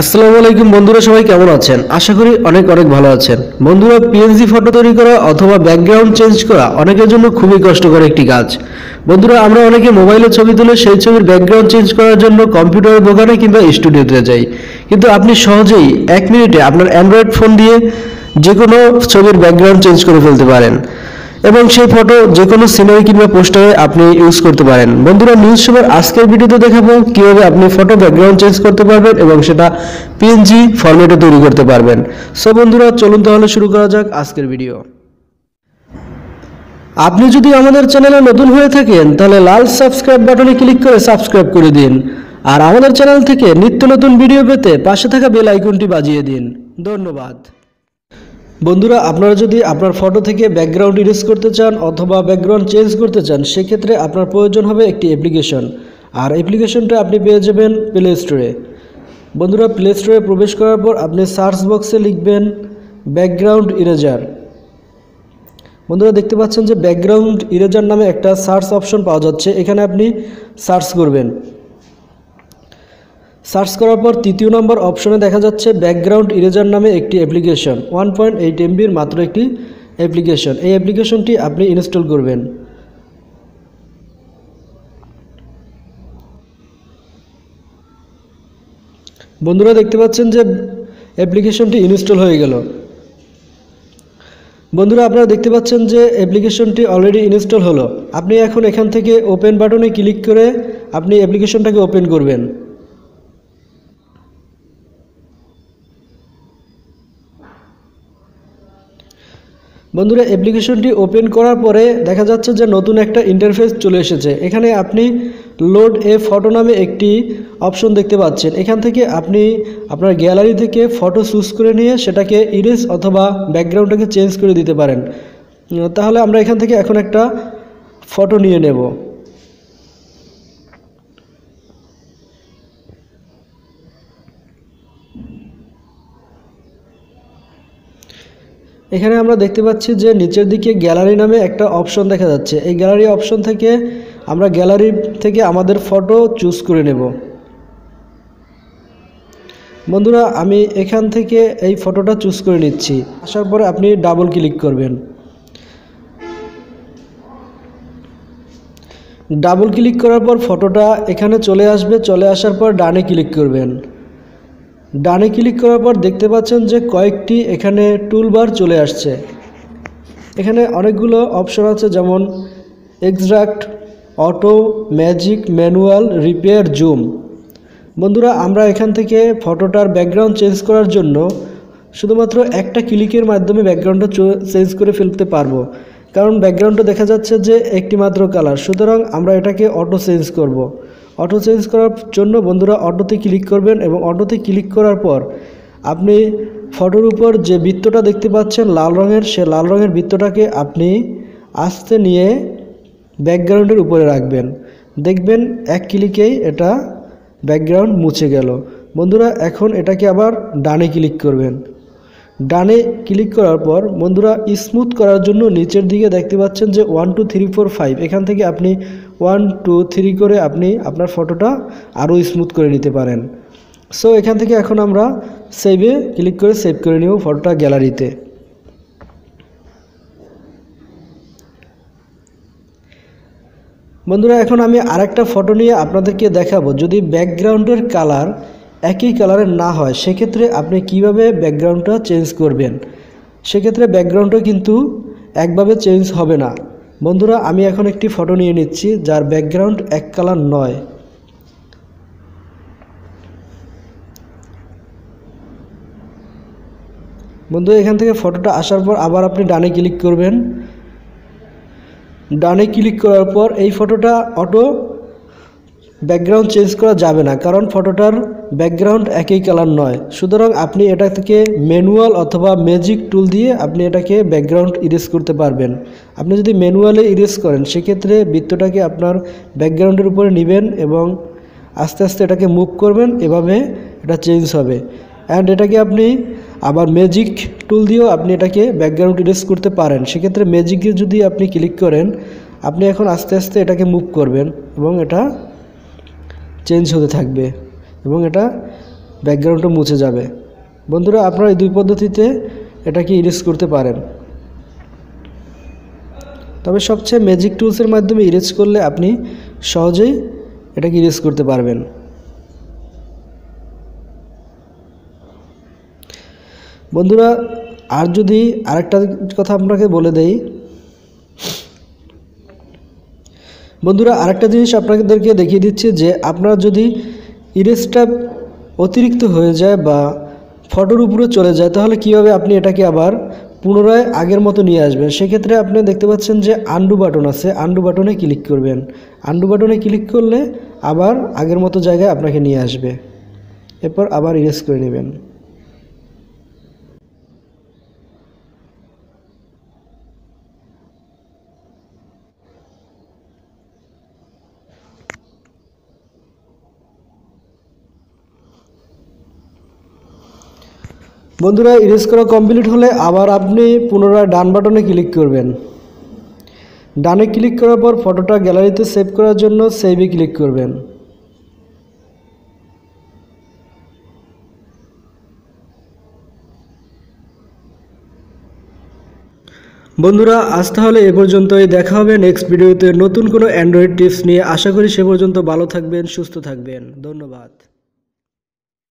আসসালামু আলাইকুম বন্ধুরা, সবাই কেমন আছেন? আশা করি অনেক অনেক ভালো আছেন। বন্ধুরা পিএনজি ফটো তৈরি করা অথবা ব্যাকগ্রাউন্ড চেঞ্জ করা অনেকের জন্য খুবই কষ্টকর একটি কাজ। বন্ধুরা, আমরা অনেকে মোবাইলে ছবি তুলে সেই ছবির ব্যাকগ্রাউন্ড চেঞ্জ করার জন্য কম্পিউটারের দোকানে কিংবা স্টুডিওতে যাই। কিন্তু আপনি সহজেই এক মিনিটে আপনার অ্যান্ড্রয়েড ফোন দিয়ে যে কোনো ছবির ব্যাকগ্রাউন্ড চেঞ্জ করে ফেলতে পারেন। এবং সেই ফটো যে কোনো সিনারি কিংবা পোস্টারে আপনি ইউজ করতে পারেন। বন্ধুরা নিউজ সবার আজকের ভিডিওতে দেখাবো কীভাবে আপনি ফটো ব্যাকগ্রাউন্ড চেঞ্জ করতে পারবেন এবং সেটা পিএনজি ফরম্যাটে তৈরি করতে পারবেন। সো বন্ধুরা, চলুন তাহলে শুরু করা যাক আজকের ভিডিও আপনি যদি আমাদের চ্যানেলে নতুন হয়ে থাকেন, তাহলে লাল সাবস্ক্রাইব বাটনে ক্লিক করে সাবস্ক্রাইব করে দিন। আর আমাদের চ্যানেল থেকে নিত্য নতুন ভিডিও পেতে পাশে থাকা বেল আইকনটি বাজিয়ে দিন। ধন্যবাদ। বন্ধুরা, আপনারা যদি আপনার ফটো থেকে ব্যাকগ্রাউন্ড ইরেজ করতে চান অথবা ব্যাকগ্রাউন্ড চেঞ্জ করতে চান, সেক্ষেত্রে আপনার প্রয়োজন হবে একটি অ্যাপ্লিকেশন আর অ্যাপ্লিকেশনটা আপনি পেয়ে যাবেন প্লে স্টোরে বন্ধুরা প্লে স্টোরে প্রবেশ করার পর আপনি সার্চ বক্সে লিখবেন ব্যাকগ্রাউন্ড ইরেজার বন্ধুরা, দেখতে পাচ্ছেন যে ব্যাকগ্রাউন্ড ইরেজার নামে একটা সার্চ অপশন পাওয়া যাচ্ছে। এখানে আপনি সার্চ করবেন। সার্চ করার পর তৃতীয় নম্বর অপশনে দেখা যাচ্ছে ব্যাকগ্রাউন্ড ইরেজার নামে একটি অ্যাপ্লিকেশন। ওয়ান পয়েন্ট এইট এমবির মাত্র একটি অ্যাপ্লিকেশন। এই অ্যাপ্লিকেশনটি আপনি ইনস্টল করবেন। বন্ধুরা, দেখতে পাচ্ছেন যে অ্যাপ্লিকেশনটি ইনস্টল হয়ে গেল। বন্ধুরা, আপনারা দেখতে পাচ্ছেন যে অ্যাপ্লিকেশনটি অলরেডি ইনস্টল হলো। আপনি এখন এখান থেকে ওপেন বাটনে ক্লিক করে আপনি অ্যাপ্লিকেশনটাকে ওপেন করবেন। বন্ধুরা অ্যাপ্লিকেশনটি ওপেন করার পরে দেখা যাচ্ছে যে নতুন একটা ইন্টারফেস চলে এসেছে। এখানে আপনি লোড এ ফটো নামে একটি অপশন দেখতে পাচ্ছেন। এখান থেকে আপনি আপনার গ্যালারি থেকে ফটো চুজ করে নিয়ে সেটাকে ইরেজ অথবা ব্যাকগ্রাউন্ডটাকে চেঞ্জ করে দিতে পারেন। তাহলে আমরা এখান থেকে এখন একটা ফটো নিয়ে নেব। এখানে আমরা দেখতে পাচ্ছি যে নিচের দিকে গ্যালারি নামে একটা অপশন দেখা যাচ্ছে। এই গ্যালারি অপশন থেকে আমরা গ্যালারি থেকে আমাদের ফটো চুজ করে নেব। বন্ধুরা, আমি এখান থেকে এই ফটোটা চুজ করে নিচ্ছি। আসার পরে আপনি ডাবল ক্লিক করবেন। ডাবল ক্লিক করার পর ফটোটা এখানে চলে আসবে। চলে আসার পর ডানে ক্লিক করবেন। ডানে ক্লিক করার পর দেখতে পাচ্ছেন যে কয়েকটি এখানে টুলবার চলে আসছে। এখানে অনেকগুলো অপশন আছে যেমন extract auto magic manual repair zoom বন্ধুরা, আমরা এখান থেকে ফটোটার ব্যাকগ্রাউন্ড চেঞ্জ করার জন্য শুধুমাত্র একটা ক্লিকের মাধ্যমে ব্যাকগ্রাউন্ডটা চেঞ্জ করে ফেলতে পারব। কারণ ব্যাকগ্রাউন্ডটা দেখা যাচ্ছে যে একটি মাত্র কালার সুতরাং আমরা এটাকে অটো চেঞ্জ করব। অটো চেঞ্জ করার জন্য বন্ধুরা অটোতে ক্লিক করবেন এবং অটোতে ক্লিক করার পর আপনি ফটোর উপর যে বৃত্তটা দেখতে পাচ্ছেন লাল রঙের, সে লাল রঙের বৃত্তটাকে আপনি আস্তে নিয়ে ব্যাকগ্রাউন্ডের উপরে রাখবেন। দেখবেন এক ক্লিকেই এটা ব্যাকগ্রাউন্ড মুছে গেল। বন্ধুরা, এখন এটাকে আবার ডানে ক্লিক করবেন। ডানে ক্লিক করার পর বন্ধুরা স্মুথ করার জন্য নিচের দিকে দেখতে পাচ্ছেন যে one two three four five এখান থেকে আপনি ওয়ান টু থ্রি করে আপনি আপনার ফটোটা আরও স্মুথ করে নিতে পারেন। সো এখান থেকে এখন আমরা সেভে ক্লিক করে সেভ করে নিব ফটোটা গ্যালারিতে বন্ধুরা, এখন আমি আরেকটা ফটো নিয়ে আপনাদেরকে দেখাবো। যদি ব্যাকগ্রাউন্ডের কালার একই কালারের না হয়, সেক্ষেত্রে আপনি কীভাবে ব্যাকগ্রাউন্ডটা চেঞ্জ করবেন? সেক্ষেত্রে ব্যাকগ্রাউন্ডটা কিন্তু একভাবে চেঞ্জ হবে না। বন্ধুরা, আমি এখন একটি ফটো নিয়ে নিচ্ছি, যার ব্যাকগ্রাউন্ড এক কালার নয়। বন্ধু এখান থেকে ফটোটা আসার পর আবার আপনি ডানে ক্লিক করবেন। ডানে ক্লিক করার পর এই ফটোটা অটো ব্যাকগ্রাউন্ড চেঞ্জ করা যাবে না, কারণ ফটোটার ব্যাকগ্রাউন্ড একই কালার নয়। সুতরাং আপনি এটা থেকে ম্যানুয়াল অথবা ম্যাজিক টুল দিয়ে আপনি এটাকে ব্যাকগ্রাউন্ড ইরেজ করতে পারবেন। আপনি যদি ম্যানুয়ালে ইরেজ করেন, সেক্ষেত্রে বৃত্তটাকে আপনার ব্যাকগ্রাউন্ডের উপরে নেবেন এবং আস্তে আস্তে এটাকে মুভ করবেন, এভাবে এটা চেঞ্জ হবে। অ্যান্ড এটাকে আপনি আবার ম্যাজিক টুল দিয়েও আপনি এটাকে ব্যাকগ্রাউন্ড ইরেজ করতে পারেন। সেক্ষেত্রে ম্যাজিকে যদি আপনি ক্লিক করেন, আপনি এখন আস্তে আস্তে এটাকে মুভ করবেন এবং এটা চেঞ্জ হতে থাকবে। এবং এটা ব্যাকগ্রাউন্ডটা মুছে যাবে। বন্ধুরা, আপনারা এই দুই পদ্ধতিতে এটাকে ইরেজ করতে পারেন। তবে সবচেয়ে ম্যাজিক টুলসের মাধ্যমে ইরেজ করলে আপনি সহজেই এটাকে ইরেজ করতে পারবেন। বন্ধুরা, আর যদি আরেকটা কথা আপনাকে বলে দেই, বন্ধুরা, আরেকটা জিনিস আপনাদেরকে দেখিয়ে দিচ্ছি যে আপনার যদি ইরেজটা অতিরিক্ত হয়ে যায় বা ফটোর উপরে চলে যায়, তাহলে কীভাবে আপনি এটাকে আবার পুনরায় আগের মতো নিয়ে আসবেন? সেক্ষেত্রে আপনি দেখতে পাচ্ছেন যে আন্ডু বাটন আছে। আন্ডু বাটনে ক্লিক করবেন। আন্ডু বাটনে ক্লিক করলে আবার আগের মতো জায়গায় আপনাকে নিয়ে আসবে। এরপর আবার ইরেজ করে নেবেন। বন্ধুরা ইরেজ করা কমপ্লিট হলে আবার আপনি পুনরায় ডান বাটনে ক্লিক করবেন। ডানে ক্লিক করার পর ফটোটা গ্যালারিতে সেভ করার জন্য সেভে ক্লিক করবেন। বন্ধুরা, আজ তাহলে এ পর্যন্তই। দেখা হবে নেক্সট ভিডিওতে নতুন কোনো অ্যান্ড্রয়েড টিপস নিয়ে আশা করি সে পর্যন্ত ভালো থাকবেন, সুস্থ থাকবেন। ধন্যবাদ।